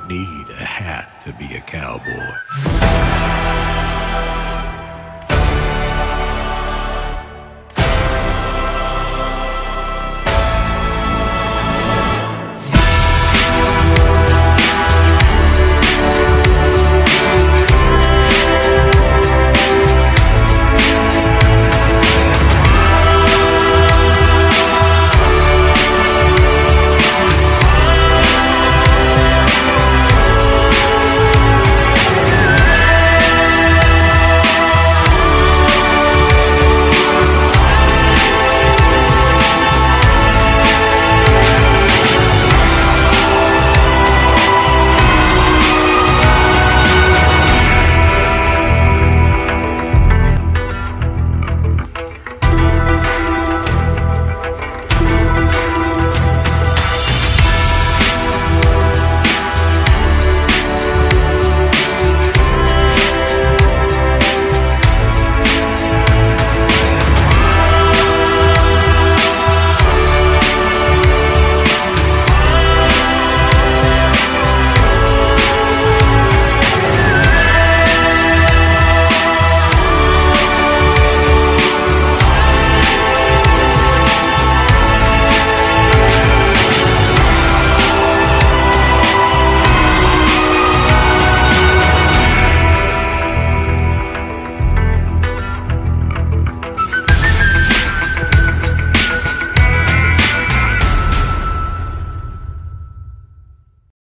don't need a hat to be a cowboy.